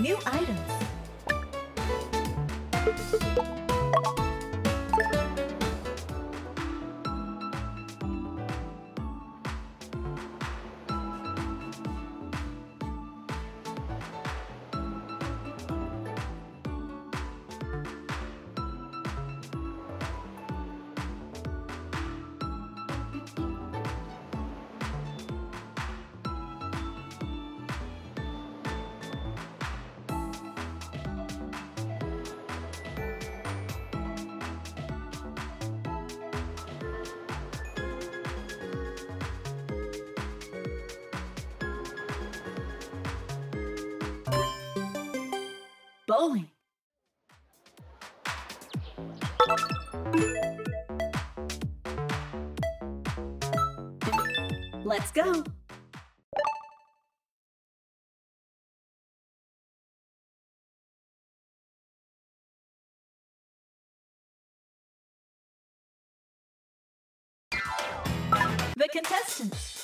New items. Bowling. Let's go. The contestants.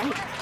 Ooh,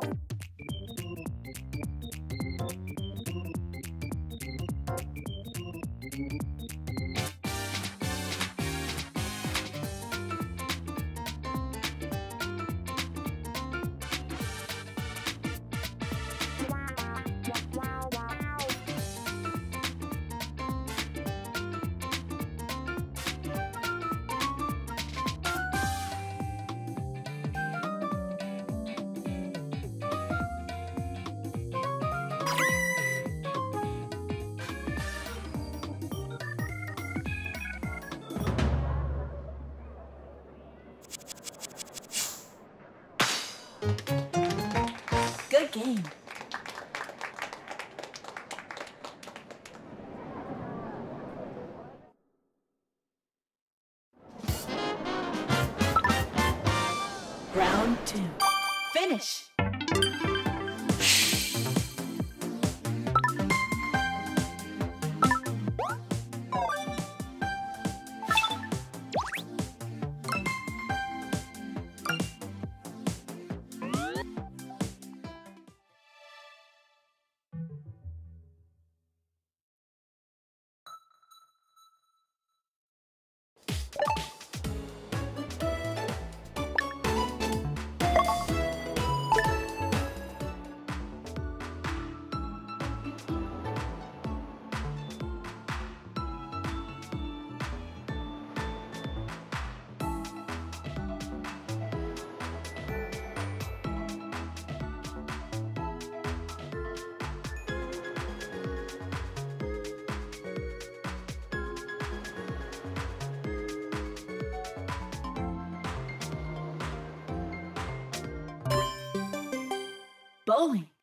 strike. Good game. Round two. Finish. Bowling.